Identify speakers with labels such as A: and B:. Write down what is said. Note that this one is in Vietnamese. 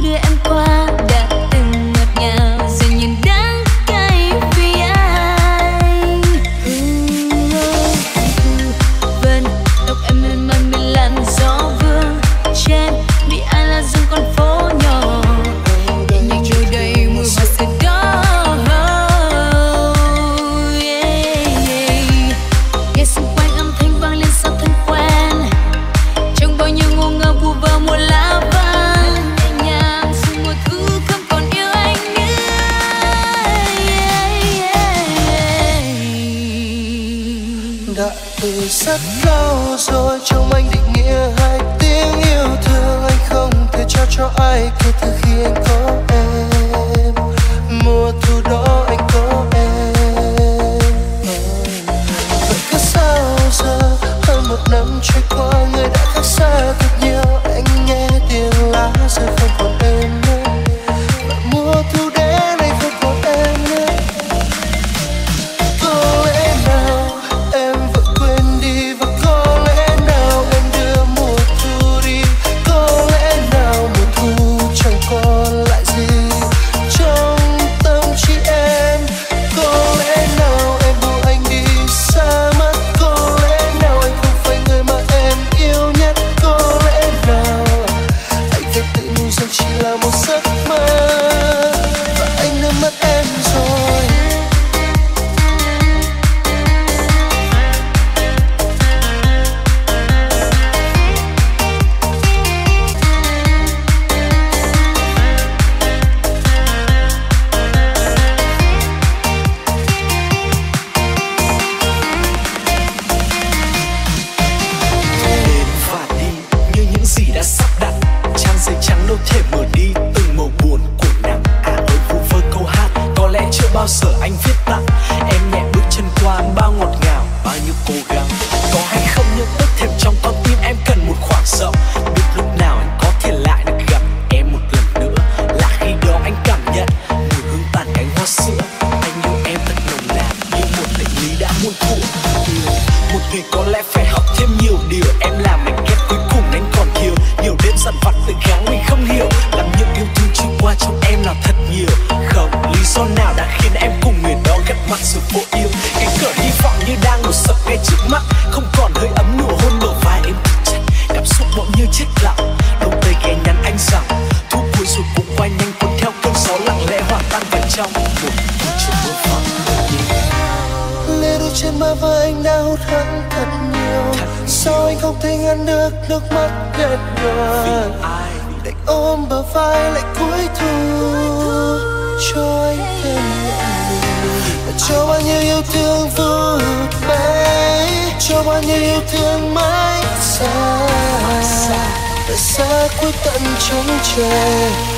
A: đưa em qua.
B: từ rất lâu rồi, trong anh định nghĩa hai tiếng yêu thương. Anh không thể trao cho ai kể từ khi anh có em. Mùa thu đó anh có em. Vậy cứ sao giờ, hơn một năm trôi qua, người đã khác xa thật nhiều. Anh nghe tiếng lá rơi không còn
C: thì có lẽ phải học thêm nhiều điều. Em làm mảnh ghép cuối cùng anh còn thiếu nhiều đêm dằn vặt tự kháng mình không hiểu. Làm những yêu thương chưa qua trong em là thật nhiều. Không, lý do nào đã khiến em cùng người đó gặp mặt sự vô yêu? Cánh cửa hy vọng như đang đổ sập ngay trước mắt. Không còn hơi ấm nụ hôn bờ vai em chặt. Cảm xúc bỗng như chết lặng. Đầu tay ghé nhắn anh rằng thu cuối rồi cũng quay nhanh cuốn theo cơn gió lặng lẽ hòa tan vào trong. Một
B: trên bờ vai anh đau hụt thật nhiều. Sao anh không thể ngăn được nước mắt nghẹn ngào. Định ôm bờ vai lại cuối thu cho anh thêm và cho bao nhiêu yêu thương vô bấy cho bao nhiêu yêu thương mãi xa. Và xa cuối tận chân trời